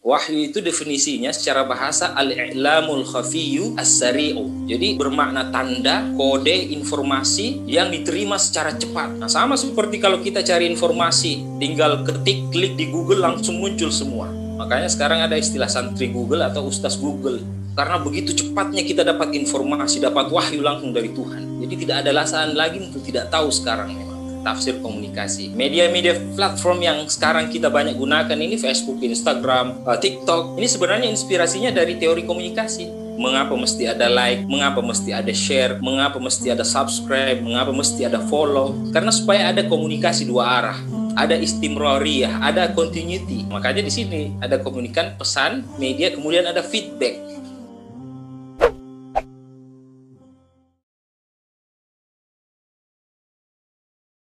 Wahyu itu definisinya secara bahasa al-i'lamul khafiyyu as-sari'u. Jadi bermakna tanda, kode, informasi yang diterima secara cepat. Nah, sama seperti kalau kita cari informasi, tinggal ketik, klik di Google langsung muncul semua. Makanya sekarang ada istilah santri Google atau ustaz Google. Karena begitu cepatnya kita dapat informasi, dapat wahyu langsung dari Tuhan. Jadi tidak ada alasan lagi untuk tidak tahu sekarang memang tafsir komunikasi. Media-media platform yang sekarang kita banyak gunakan ini Facebook, Instagram, uh, TikTok, ini sebenarnya inspirasinya dari teori komunikasi. Mengapa mesti ada like, mengapa mesti ada share, mengapa mesti ada subscribe, mengapa mesti ada follow? Karena supaya ada komunikasi dua arah ada istimroriyah, ada continuity. Makanya di sini ada komunikan pesan, media, kemudian ada feedback.